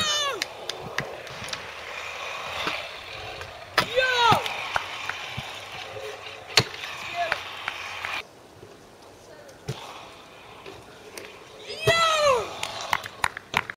Yay!